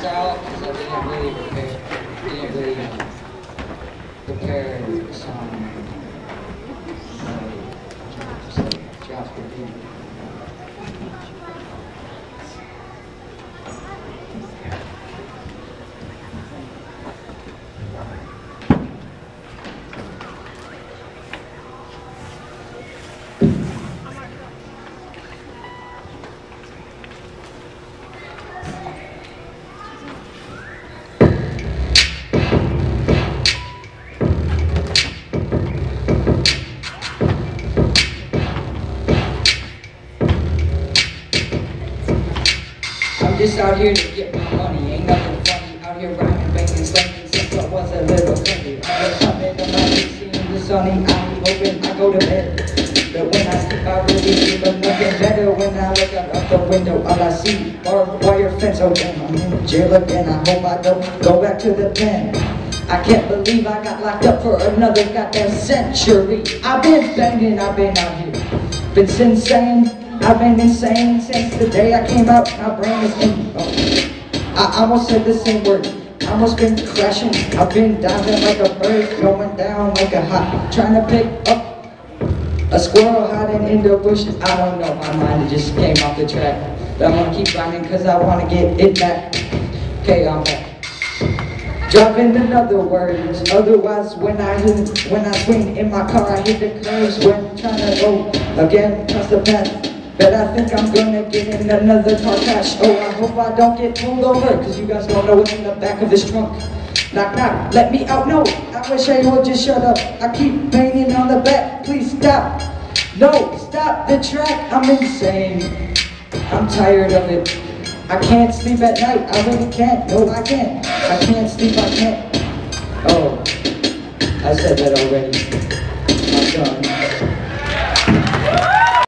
freestyle because I didn't really prepare, didn't really prepare the song. Uh, just just out here to get my money, ain't nothing funny. Out here rhyming, banging, slanging since I was a little funny. I up in the morning, seeing the sunny, I'm hoping I go to bed. But when I sleep, I really sleep, I'm better. When I look out of the window, all I see barbed wire fence. Oh damn, I'm in jail again. I hope I don't go back to the pen. I can't believe I got locked up for another goddamn century. I've been banging, I've been out here, been insane. I've been insane since the day I came out. My brain is in. Oh. I almost said the same word. Almost been crashing. I've been diving like a bird, going down like a hot. Trying to pick up a squirrel hiding in the bushes. I don't know. My mind just came off the track. But I'm gonna keep rhyming because I want to get it back. Okay, I'm back. Dropping another words. Otherwise, when I when I swing in my car, I hit the curves when trying to go again across the path. But I think I'm gonna get in another car crash. Oh, I hope I don't get pulled over, cause you guys don't know what's in the back of this trunk. Knock, knock, let me out. No, I wish I would just shut up. I keep banging on the back. Please stop. No, stop the track. I'm insane. I'm tired of it. I can't sleep at night. I really can't. No, I can't. I can't sleep. I can't. Oh, I said that already.